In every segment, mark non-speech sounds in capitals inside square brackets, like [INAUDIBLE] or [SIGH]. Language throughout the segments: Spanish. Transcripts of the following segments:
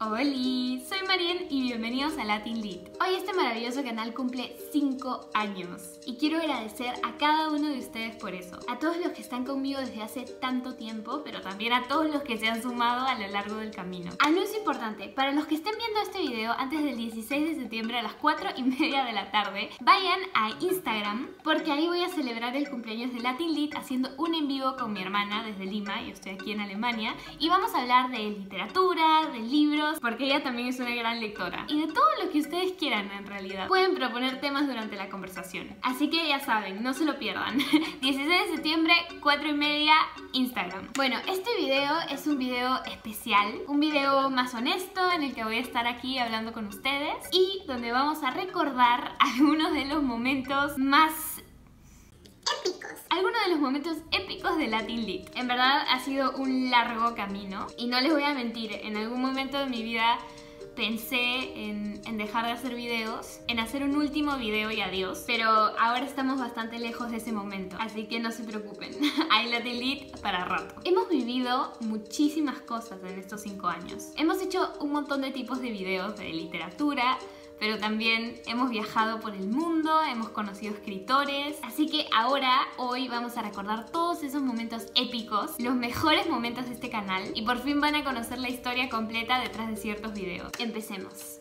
Hola, soy Marien y bienvenidos a Latin Lead. Hoy este maravilloso canal cumple 5 años y quiero agradecer a cada uno de ustedes por eso. A todos los que están conmigo desde hace tanto tiempo, pero también a todos los que se han sumado a lo largo del camino. Anuncio importante, para los que estén viendo este video antes del 16 de septiembre a las 4 y media de la tarde, vayan a Instagram porque ahí voy a celebrar el cumpleaños de Latin Lead haciendo un en vivo con mi hermana desde Lima, yo estoy aquí en Alemania, y vamos a hablar de literatura, de libros, porque ella también es una gran lectora. Y de todo lo que ustedes quieran en realidad. Pueden proponer temas durante la conversación. Así que ya saben, no se lo pierdan. [LAUGHS] 16 de septiembre, 4 y media, Instagram. Bueno, este video es un video especial. Un video más honesto en el que voy a estar aquí hablando con ustedes. Y donde vamos a recordar [LAUGHS] algunos de los momentos más. Algunos de los momentos épicos de Latin League. En verdad ha sido un largo camino y no les voy a mentir, en algún momento de mi vida pensé en, dejar de hacer videos, en hacer un último video y adiós, pero ahora estamos bastante lejos de ese momento, así que no se preocupen, hay Latin Lead para rato. Hemos vivido muchísimas cosas en estos 5 años. Hemos hecho un montón de tipos de videos de literatura, pero también hemos viajado por el mundo, hemos conocido escritores, así que ahora, hoy vamos a recordar todos esos momentos épicos, los mejores momentos de este canal y por fin van a conocer la historia completa detrás de ciertos videos. Empecemos.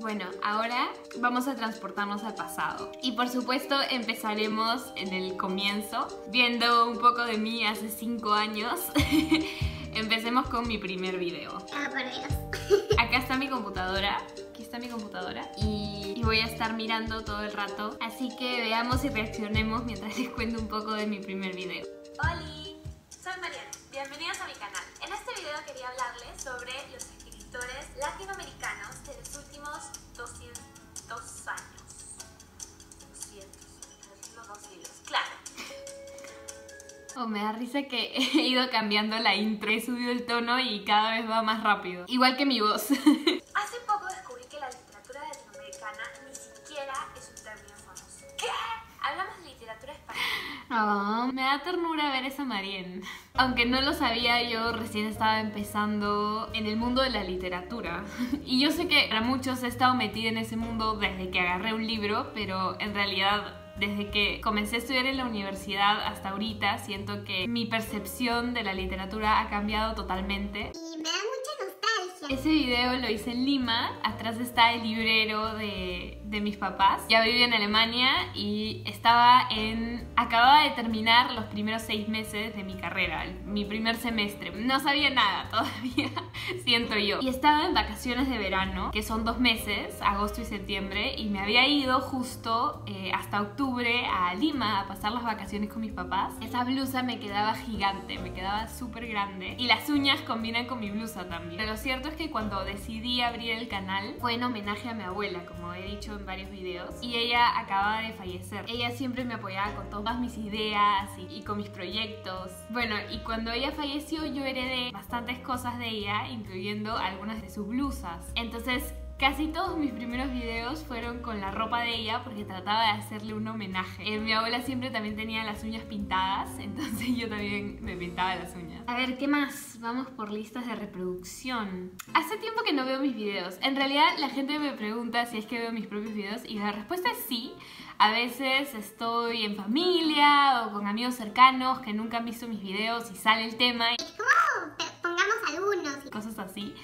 Bueno, ahora vamos a transportarnos al pasado. Y por supuesto empezaremos en el comienzo, viendo un poco de mí hace 5 años. [LAUGHS] Empecemos con mi primer video. Ah, [LAUGHS] Acá está mi computadora. Aquí está mi computadora. Y, voy a estar mirando todo el rato. Así que veamos y reaccionemos mientras [LAUGHS] les cuento un poco de mi primer video. Hola, soy Mariana. Bienvenidos a mi canal. En este video quería hablarles sobre los escritores latinoamericanos de los últimos 200 años. Oh, me da risa que [LAUGHS] he ido cambiando la intro, he subido el tono y cada vez va más rápido. Igual que mi voz. [LAUGHS] Hace poco descubrí que la literatura latinoamericana ni siquiera es un término famoso. ¿Qué? Hablamos de literatura española. Oh, me da ternura ver esa Marien. Aunque no lo sabía, yo recién estaba empezando en el mundo de la literatura. [LAUGHS] Y yo sé que para muchos he estado metida en ese mundo desde que agarré un libro, pero en realidad desde que comencé a estudiar en la universidad hasta ahorita, siento que mi percepción de la literatura ha cambiado totalmente. Ese video lo hice en Lima, atrás está el librero de, de mis papás. Ya vivía en Alemania y estaba en... Acababa de terminar los primeros seis meses de mi carrera, mi primer semestre. No sabía nada [LAUGHS] todavía, siento yo. Y estaba en vacaciones de verano, que son dos meses, agosto y septiembre, y me había ido justo eh, hasta octubre a Lima a pasar las vacaciones con mis papás. Esa blusa me quedaba gigante, me quedaba súper grande. Y las uñas combinan con mi blusa también. Pero lo cierto es que cuando decidí abrir el canal fue en homenaje a mi abuela, como he dicho varios videos y ella acaba de fallecer. Ella siempre me apoyaba con todas mis ideas y, y, con mis proyectos. Bueno, y cuando ella falleció yo heredé bastantes cosas de ella, incluyendo algunas de sus blusas. Entonces Casi todos mis primeros videos fueron con la ropa de ella porque trataba de hacerle un homenaje. Eh, mi abuela siempre también tenía las uñas pintadas, [LAUGHS] entonces yo también me pintaba las uñas. A ver, ¿qué más? Vamos por listas de reproducción. Hace tiempo que no veo mis videos. En realidad la gente me pregunta si es que veo mis propios videos y la respuesta es sí. A veces estoy en familia o con amigos cercanos que nunca han visto mis videos y sale el tema. Y... Pongamos algunos. Y cosas así.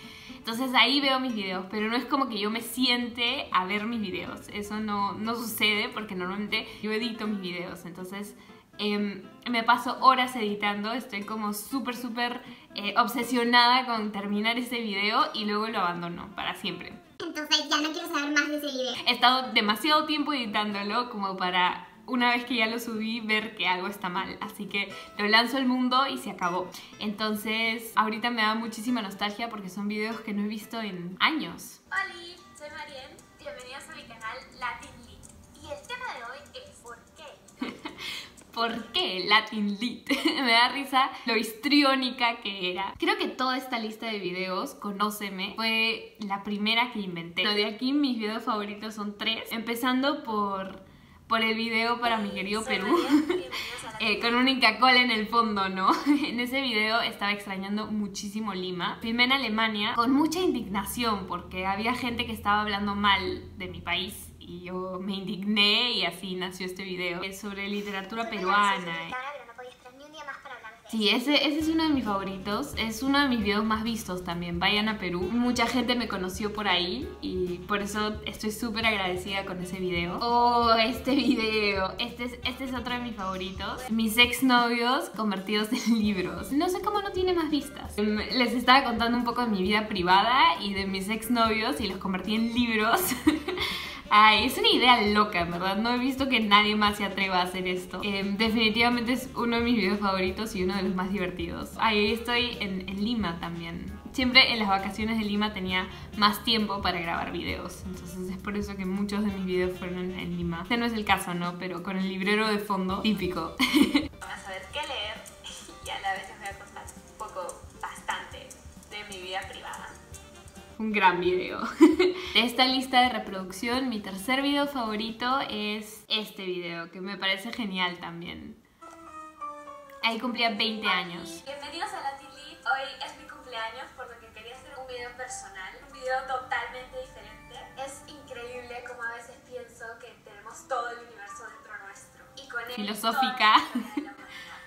Entonces ahí veo mis videos, pero no es como que yo me siente a ver mis videos. Eso no, no sucede porque normalmente yo edito mis videos. Entonces eh, me paso horas editando, estoy como súper, súper eh, obsesionada con terminar ese video y luego lo abandono para siempre. Entonces ya no quiero saber más de ese video. He estado demasiado tiempo editándolo como para una vez que ya lo subí, ver que algo está mal. Así que lo lanzo al mundo y se acabó. Entonces, ahorita me da muchísima nostalgia porque son videos que no he visto en años. Hola, soy Marien. Bienvenidos a mi canal Latin Lit. Y el tema de hoy es ¿por qué? [LAUGHS] ¿Por qué Latin Lit? [LAUGHS] me da risa lo histriónica que era. Creo que toda esta lista de videos, Conóceme, fue la primera que inventé. de aquí mis videos favoritos son tres. Empezando por por el video para mi querido Perú. [LAUGHS] Eh, con un Inca Kola en el fondo, ¿no? [LAUGHS] En ese video estaba extrañando muchísimo Lima. Filmé en Alemania con mucha indignación porque había gente que estaba hablando mal de mi país y yo me indigné y así nació este video. Es sobre literatura peruana. Pero no podía esperar ni un día más para hablar de Sí, ese, ese es uno de mis favoritos. Es uno de mis videos más vistos también. Vayan a Perú. Mucha gente me conoció por ahí y por eso estoy súper agradecida con ese video. Oh, este video. Este es, este es otro de mis favoritos. Mis exnovios convertidos en [LAUGHS] libros. No sé cómo no tiene más vistas. Em, Les estaba contando un poco de mi vida privada y de mis exnovios y los convertí en libros. [LAUGHS] Ay, es una idea loca, verdad. No he visto que nadie más se atreva a hacer esto. Em, definitivamente es uno de mis videos favoritos y uno de los más divertidos. Ahí estoy en, en Lima también. Siempre en las vacaciones de Lima tenía más tiempo para grabar videos. Entonces es por eso que muchos de mis videos fueron en, Lima. Este no es el caso, ¿no? Pero con el librero de fondo, típico. [LAUGHS] Van a qué leer Un gran video. De [LAUGHS] esta lista de reproducción, mi tercer video favorito es este video, que me parece genial también. Ahí cumplía 20 años. Bienvenidos a Latin Lead. Hoy es mi cumpleaños, por lo que quería hacer un video personal, un video totalmente diferente. Es increíble como a veces pienso que tenemos todo el universo dentro nuestro. Y con él Filosófica.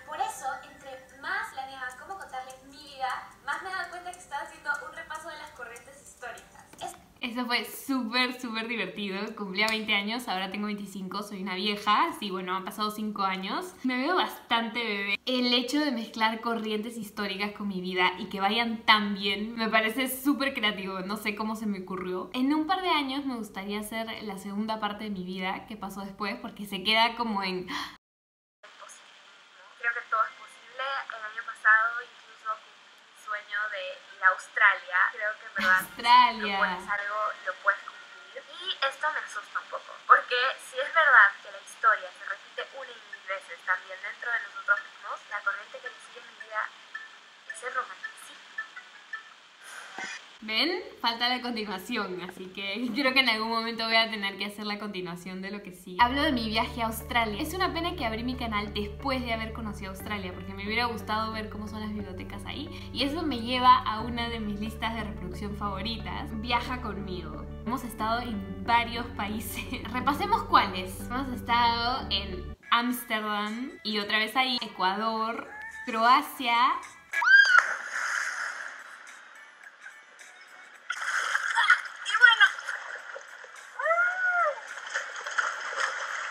Por eso, entre más planeaba cómo contarles mi vida, más me he dado cuenta que estaba haciendo un repaso de las corrientes históricas. Es Eso fue súper, súper divertido. Cumplía 20 años, ahora tengo 25, soy una vieja. Sí, bueno, han pasado 5 años. Me veo bastante bebé. El hecho de mezclar corrientes históricas con mi vida y que vayan tan bien me parece súper creativo. No sé cómo se me ocurrió. En un par de años me gustaría hacer la segunda parte de mi vida que pasó después porque se queda como en posible. ¿no? Creo que todo es posible. El año pasado incluso cumplí mi sueño Australia. Creo que en verdad Australia. si propones algo lo puedes cumplir. Y esto me asusta un poco. Porque si es verdad que la historia se repite una y mil veces también dentro de nosotros mismos, la corriente que me sigue en mi vida es el romanticismo. ¿Ven? Falta la continuación, así que [LAUGHS] creo que en algún momento voy a tener que hacer la continuación de lo que sigue. Hablo de mi viaje a Australia. Es una pena que abrí mi canal después de haber conocido Australia, porque me hubiera gustado ver cómo son las bibliotecas ahí. Y eso me lleva a una de mis listas de reproducción favoritas, Viaja conmigo. Hemos estado en varios países. [LAUGHS] Repasemos cuáles. Hemos estado en Ámsterdam y otra vez ahí, Ecuador, Croacia,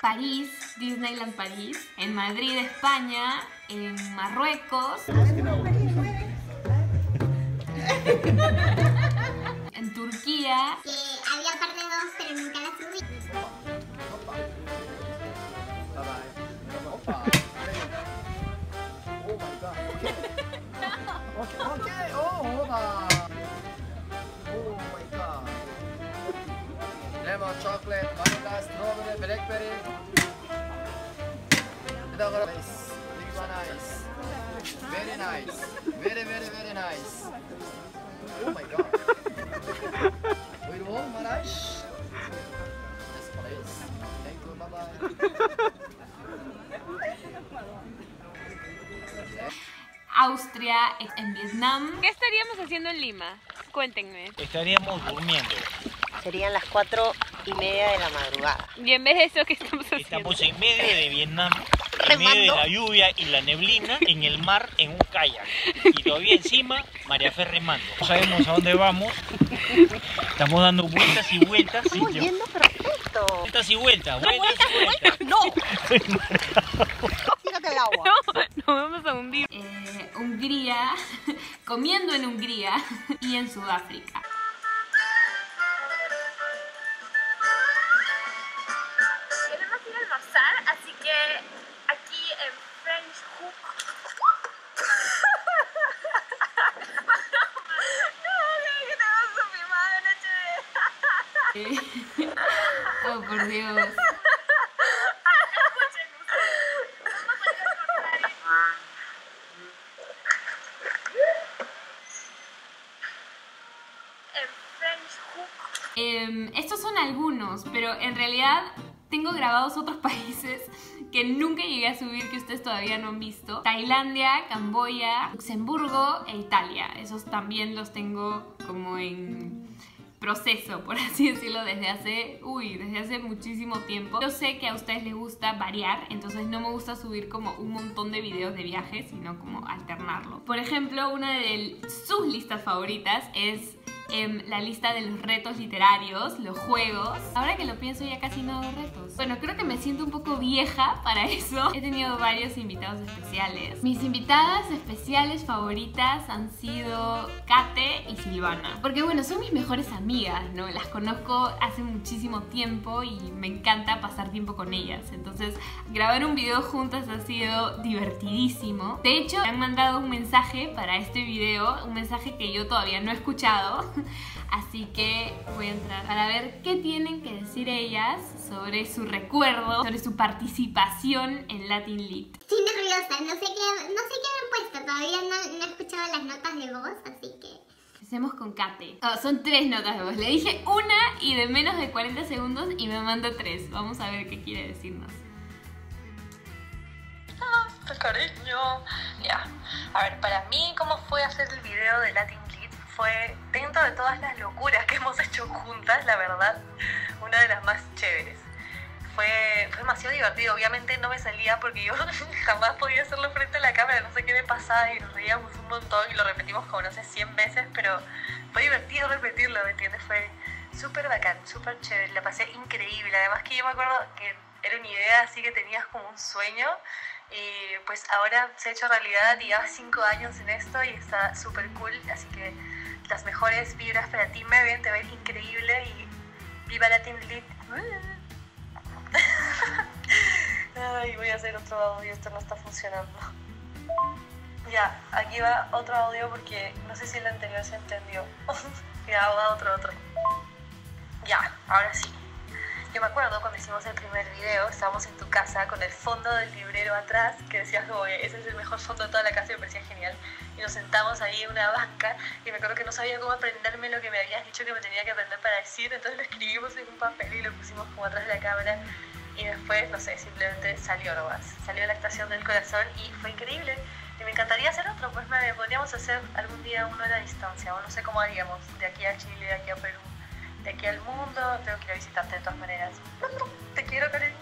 París, Disneyland París, en Madrid, España, en Marruecos, en Turquía, Que había parte 2, pero nunca la subí. Oh my god. Okay. okay, okay. Oh, hold on. chocolate, vanilla, strawberry, blackberry. Nice. Nice. Very nice. Very, very, very nice. Oh my god. we. This place. Thank you. Bye bye. Austria, en Vietnam. ¿Qué estaríamos haciendo en Lima? Cuéntenme. Estaríamos durmiendo. Serían las 4 y media de la madrugada. Y en vez de eso, ¿qué estamos haciendo? Estamos en medio de Vietnam, en medio de la lluvia y la neblina, en el mar, en un kayak. Y todavía encima, María Fe remando. No sabemos a dónde vamos. Estamos dando vueltas y vueltas. y Estamos yo- yendo perfecto. Vueltas y vueltas, vueltas y vueltas. ¡No! Tírate al agua. [LAUGHS] Nos vamos a hundir. eh, Hungría, [LAUGHS] comiendo en Hungría y en Sudáfrica. Em, estos son algunos, pero en realidad Tengo grabados otros [LAUGHS] países que nunca llegué a subir que ustedes todavía no han visto. Tailandia, Camboya, Luxemburgo e Italia. Esos también los tengo como en proceso, por [LAUGHS] así decirlo, desde hace, uy, desde hace muchísimo tiempo. Yo sé que a ustedes les gusta variar, entonces no me gusta subir como un montón de videos de viajes, sino como alternarlo. Por ejemplo, una de sus listas favoritas es em, la lista de los retos literarios, los juegos. Ahora que lo pienso ya casi no hago retos. Bueno, creo que me siento un poco vieja para eso. He tenido varios invitados especiales. Mis invitadas especiales favoritas han sido Kate y Silvana. Porque bueno, son mis mejores amigas, ¿no? Las conozco hace muchísimo tiempo y me encanta pasar tiempo con ellas. Entonces, grabar un video juntas ha sido divertidísimo. De hecho, me han mandado un mensaje para este video, un mensaje que yo todavía no he escuchado. [LAUGHS] Así que voy a entrar para ver qué tienen que decir ellas sobre su recuerdo, sobre su participación en Latin Lit. Estoy nerviosa, no sé qué, no sé qué me han puesto, todavía no, no he escuchado las notas de voz, así que... Empecemos con Kate. Oh, son tres notas de voz. Le dije una y de menos de 40 segundos y me manda tres. Vamos a ver qué quiere decirnos. Hola, cariño. Ya. A ver, para mí, ¿cómo fue hacer el video de Latin? Fue, dentro de todas las locuras que hemos [LAUGHS] hecho juntas, la verdad, una de las más chéveres. Fue, fue demasiado divertido. Obviamente no me salía porque yo [LAUGHS] jamás podía hacerlo frente a la cámara, no sé qué me pasaba y nos reíamos un montón y lo repetimos como no sé 100 veces, pero fue divertido [LAUGHS] repetirlo, ¿me entiendes? Fue súper bacán, súper chévere, la pasé increíble. Además que yo me acuerdo que era una idea así que tenías como un sueño y pues ahora se ha hecho realidad y llevas 5 años en esto y está súper cool, así que las mejores vibras para ti, Megan, te ves increíble y viva Latin Lit. [LAUGHS] Ay, voy a hacer otro audio, esto no está funcionando. Ya, aquí va otro audio porque no sé si el anterior se entendió. [LAUGHS] ya, va otro, otro. Ya, ahora sí. Yo me acuerdo cuando hicimos el primer video, estábamos en tu casa con el fondo del librero atrás, que decías, como, ese es el mejor fondo de toda la casa y me parecía genial. Y nos sentamos ahí en una banca y me acuerdo que no sabía cómo aprenderme lo que me habías dicho que me tenía que aprender para decir, entonces lo escribimos en un papel y lo pusimos como atrás de la cámara y después, no sé, simplemente salió nomás. Salió la estación del corazón y fue increíble. Y me encantaría hacer otro, pues me podríamos hacer algún día uno a la distancia, o no sé cómo haríamos, de aquí a Chile, de aquí a Perú, aquí al mundo, tengo que ir a visitarte de todas maneras. Te quiero, cariño.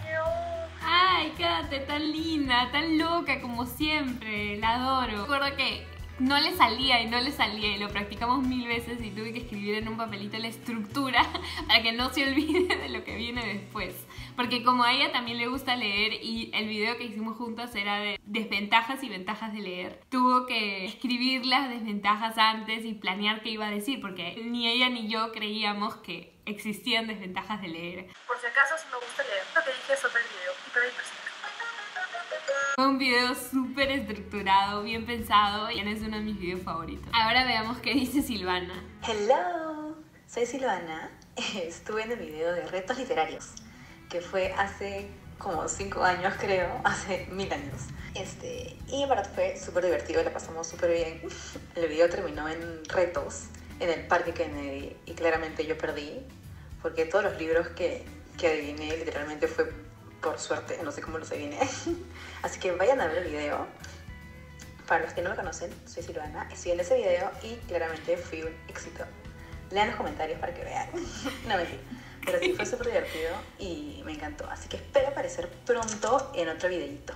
Ay, Kate, tan linda, tan loca como siempre. La adoro. Recuerdo que no le salía y no le salía y lo practicamos mil veces y tuve que escribir en un papelito la estructura [LAUGHS] para que no se olvide [LAUGHS] de lo que viene después. Porque como a ella también le gusta leer y el video que hicimos juntas era de desventajas y ventajas de leer, tuvo que escribir las desventajas antes y planear qué iba a decir porque ni ella ni yo creíamos que existían desventajas de leer. Por si acaso, si me gusta leer, lo que dije sobre el video, y un video súper estructurado, bien pensado y es uno de mis videos favoritos. Ahora veamos qué dice Silvana. Hello, soy Silvana. [LAUGHS] Estuve en el video de retos literarios, que fue hace como 5 años creo, [LAUGHS] hace mil años. Este, y en verdad fue súper divertido, la pasamos súper bien. [LAUGHS] El video terminó en retos en el Parque Kennedy y claramente yo perdí, porque todos los libros que, que adiviné literalmente fue por suerte, no sé cómo los [LAUGHS] adiviné. Así que vayan a ver el video. Para los que no me conocen, soy Silvana, estoy en ese video y claramente fui un éxito. Lean los comentarios para que vean. [LAUGHS] no mentira. Pero sí fue súper divertido y me encantó. Así que espero aparecer pronto en otro videito.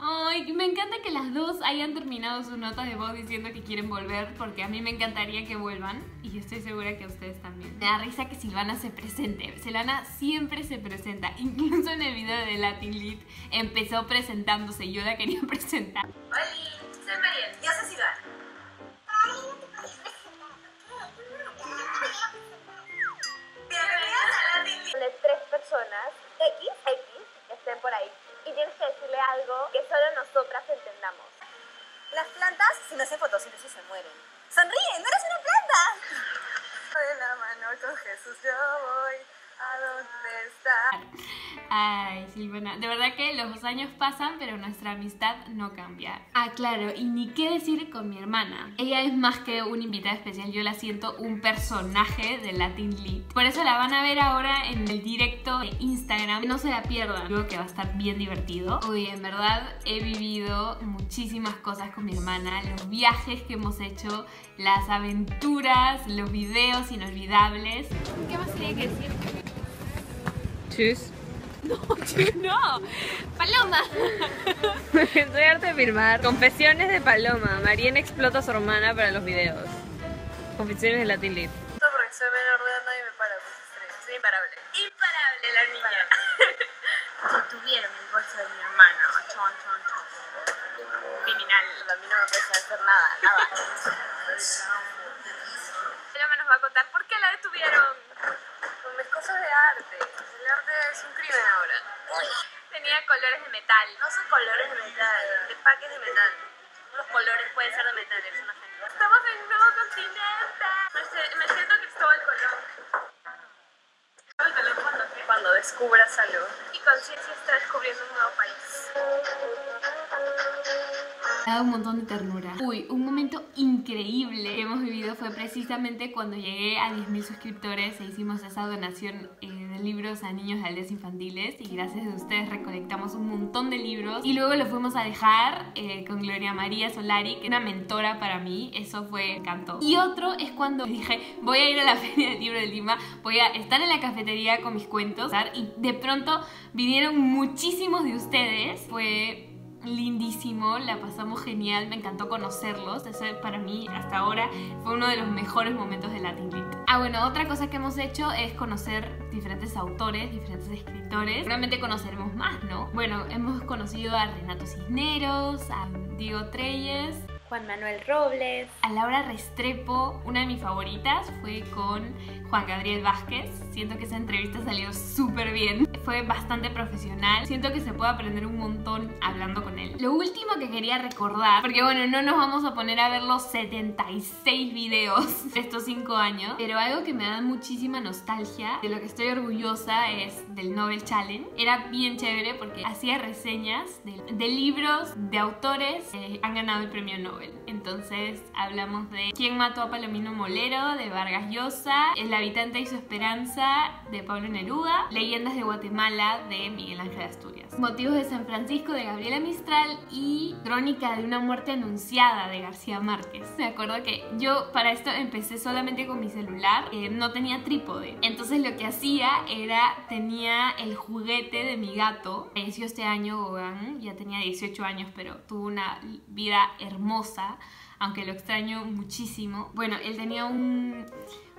Ay, me encanta que las dos hayan terminado sus notas de voz diciendo que quieren volver, porque a mí me encantaría que vuelvan y yo estoy segura que a ustedes también. Me da risa que Silvana se presente. Silvana siempre se presenta, incluso en el video de Latin Lit empezó presentándose, yo la quería [LAUGHS] presentar. Hola, soy Mariel. Yo soy Silvana. Bienvenidos a Latin. De tres personas, X, X, que estén por ahí. Tienes que decirle algo que solo nosotras entendamos. Las plantas, si no hacen fotosíntesis, se mueren. ¡Sonríe! ¡No eres una planta! [LAUGHS] De la mano con Jesús yo voy. ¿A dónde está? Ay, Silvana, de verdad que los años pasan, pero nuestra amistad no cambia. Ah, claro, y ni qué decir con mi hermana. Ella es más que una invitada especial, yo la siento un personaje de Latin Lead. Por eso la van a ver ahora en el directo de Instagram. No se la pierdan, creo que va a estar bien divertido. Uy, en verdad he vivido muchísimas cosas con mi hermana, los viajes que hemos hecho, las aventuras, los videos inolvidables. ¿Qué más tenía que decir? Chus. No, no, Paloma. [LAUGHS] Soy arte de firmar. Confesiones de Paloma. Mariana explota a su hermana para los videos. Confesiones de Latin. Esto porque soy menor de edad nadie me para pues estrés. Soy imparable. Imparable la niña. [LAUGHS] Tuvieron el bolso de mi hermano. Chon, chon, chon. Criminal. A mí no me puede hacer nada, nada. [LAUGHS] Ella me nos va a contar por qué la detuvieron. Cosas de arte. El arte es un crimen ahora. Tenía colores de metal. No son colores de metal, empaques de metal. Los colores pueden ser de metal, es una genia. Estamos en un nuevo continente. Me, se- me siento Cristóbal Colón. Cristóbal Colón cuando? Cuando descubras algo. Y conciencia está descubriendo un nuevo país. Un montón de ternura. Uy, un momento increíble que hemos vivido fue precisamente cuando llegué a 10.000 suscriptores e hicimos esa donación eh, de libros a niños de aldeas infantiles y gracias a ustedes recolectamos un montón de libros y luego los fuimos a dejar eh, con Gloria María Solari, que es una mentora para mí, eso fue encanto. Y otro es cuando [LAUGHS] dije, voy a ir a la Feria del Libro de Lima, voy a estar en la cafetería con mis cuentos y de pronto vinieron muchísimos de ustedes, fue lindísimo, la pasamos genial, me encantó conocerlos, ese para mí hasta ahora fue uno de los mejores momentos de Latin Lit. Ah, bueno, otra cosa que hemos hecho es conocer diferentes autores, diferentes escritores, seguramente conoceremos más, ¿no? Bueno, hemos conocido a Renato Cisneros, a Diego Treyes, Juan Manuel Robles. a Laura Restrepo, una de mis favoritas fue con Juan Gabriel Vázquez. Siento que esa entrevista salió súper bien. Fue bastante profesional. Siento que se puede aprender un montón hablando con él. Lo último que quería recordar, porque bueno, no nos vamos a poner a ver los 76 videos [LAUGHS] de estos 5 años, pero algo que me da muchísima nostalgia, de lo que estoy orgullosa es del Nobel Challenge. Era bien chévere porque hacía reseñas de, de libros de autores que han ganado el premio Nobel. Entonces hablamos de ¿Quién mató a Palomino Molero? de Vargas Llosa, El habitante y su esperanza de Pablo Neruda, Leyendas de Guatemala de Miguel Ángel Asturias, Motivos de San Francisco de Gabriela Mistral y Crónica de una muerte anunciada de García Márquez. Me acuerdo que yo para esto empecé solamente con mi celular, eh, no tenía trípode. Entonces lo que hacía era, tenía el juguete de mi gato, falleció este año ya tenía 18 años, pero tuvo una vida hermosa, aunque lo extraño muchísimo. Bueno, él tenía un,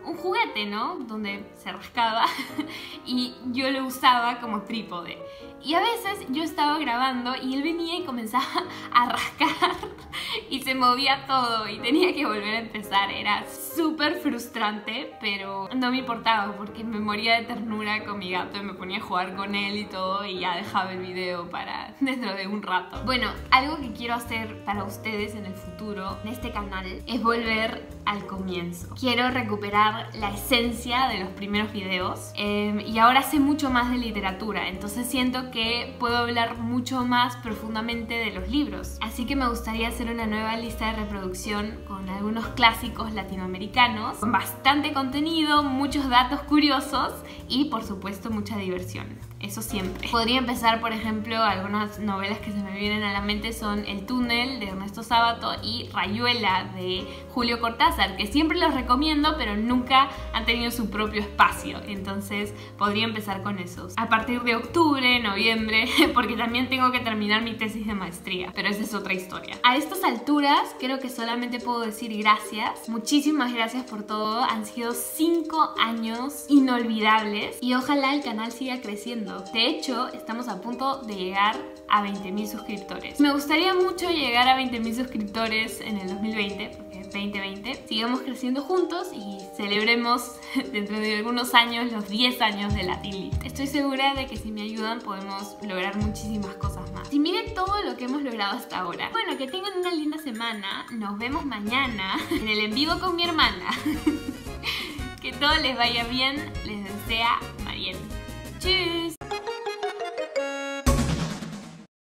un juguete, ¿no? Donde se rascaba [LAUGHS] y yo lo usaba como trípode. Y a veces yo estaba grabando y él venía y comenzaba [LAUGHS] a rascar [LAUGHS] y se movía todo y tenía que volver a empezar. Era súper frustrante, pero no me importaba porque me moría de ternura con mi gato y me ponía a jugar con él y todo y ya dejaba el video para dentro de un rato. Bueno, algo que quiero hacer para ustedes en el futuro en este canal es volver al comienzo. Quiero recuperar la esencia de los primeros videos eh, y ahora sé mucho más de literatura, entonces siento que puedo hablar mucho más profundamente de los libros. Así que me gustaría hacer una nueva lista de reproducción con algunos clásicos latinoamericanos, con bastante contenido, muchos datos curiosos y por supuesto mucha diversión. Eso siempre. Podría empezar, por ejemplo, algunas novelas que se me vienen a la mente son El túnel de Ernesto Sábato y Rayuela de Julio Cortázar, que siempre los recomiendo, pero nunca han tenido su propio espacio. Entonces podría empezar con esos. A partir de octubre, noviembre, [LAUGHS] porque también tengo que terminar mi tesis de maestría, pero esa es otra historia. A estas alturas, creo que solamente puedo decir gracias. Muchísimas gracias por todo. Han sido cinco años inolvidables y ojalá el canal siga creciendo. De hecho, estamos a punto de llegar a 20.000 suscriptores. Me gustaría mucho llegar a 20.000 suscriptores en el 2020, porque es 2020. Sigamos creciendo juntos y celebremos [LAUGHS] dentro de algunos años los 10 años de Latin Lit. Estoy segura de que si me ayudan podemos lograr muchísimas cosas más. Y miren todo lo que hemos logrado hasta ahora. Bueno, que tengan una linda semana. Nos vemos mañana [LAUGHS] en el en vivo con mi hermana. [LAUGHS] que todo les vaya bien. Les desea Mariel. Tschüss.